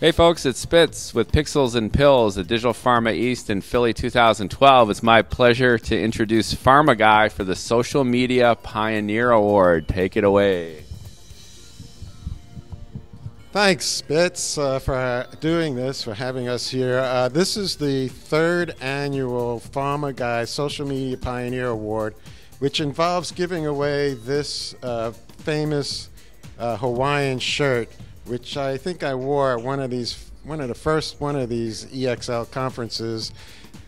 Hey folks, it's Spitz with Pixels and Pills at Digital Pharma East in Philly 2012. It's my pleasure to introduce Pharma Guy for the Social Media Pioneer Award. Take it away. Thanks, Spitz, uh, for doing this, for having us here. Uh, this is the third annual Pharma Guy Social Media Pioneer Award, which involves giving away this uh, famous uh, Hawaiian shirt which I think I wore at one of these, one of the first one of these EXL conferences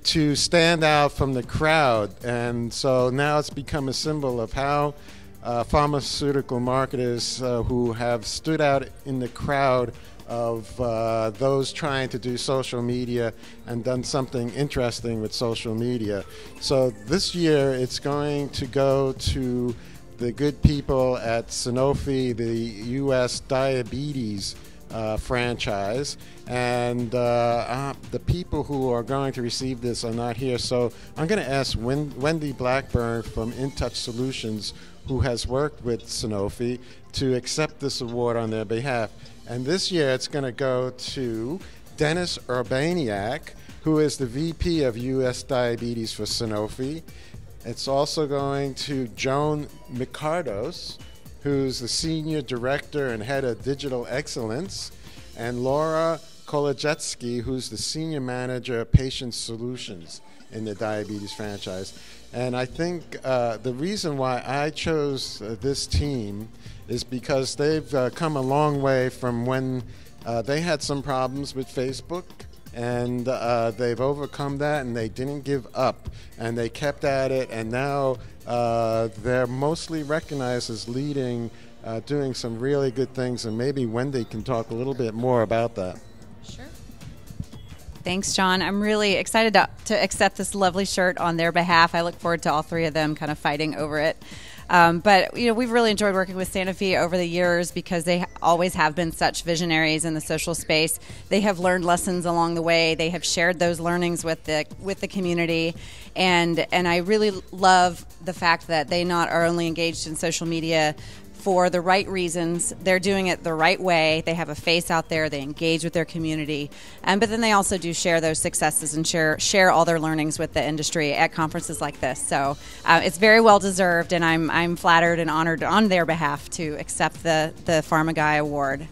to stand out from the crowd. And so now it's become a symbol of how uh, pharmaceutical marketers uh, who have stood out in the crowd of uh, those trying to do social media and done something interesting with social media. So this year it's going to go to the good people at Sanofi, the U.S. diabetes uh, franchise, and uh, uh, the people who are going to receive this are not here. So I'm going to ask Wendy Blackburn from InTouch Solutions, who has worked with Sanofi, to accept this award on their behalf. And this year it's going to go to Dennis Urbaniak, who is the VP of U.S. Diabetes for Sanofi. It's also going to Joan Mikardos, who's the Senior Director and Head of Digital Excellence, and Laura Kolajetsky, who's the Senior Manager of Patient Solutions in the diabetes franchise. And I think uh, the reason why I chose uh, this team is because they've uh, come a long way from when uh, they had some problems with Facebook and uh, they've overcome that and they didn't give up and they kept at it. And now uh, they're mostly recognized as leading uh, doing some really good things. And maybe wendy can talk a little bit more about that. Sure. Thanks john. I'm really excited to, to accept this lovely shirt on their behalf. I look forward to all three of them kind of fighting over it um, but you know, we've really enjoyed working with Sanofi over the years because they always have been such visionaries in the social space. They have learned lessons along the way. They have shared those learnings with the with the community, and and I really love the fact that they not are only engaged in social media for the right reasons. They're doing it the right way. They have a face out there. They engage with their community, um, but then they also do share those successes and share share all their learnings with the industry at conferences like this. So uh, it's very well deserved, and I'm I'm flattered and honored on their behalf to accept the the Pharma Guy Award.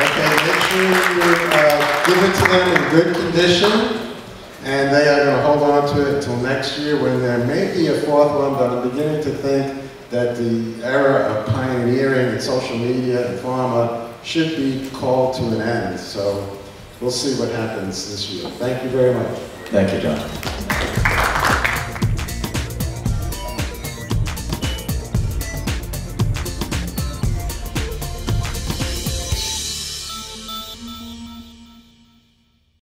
Okay, make sure you uh, give it to them in good condition and they are going to hold on to it until next year when there may be a fourth one, but I'm beginning to think that the era of pioneering in social media and pharma should be called to an end. So we'll see what happens this year. Thank you very much. Thank you, John.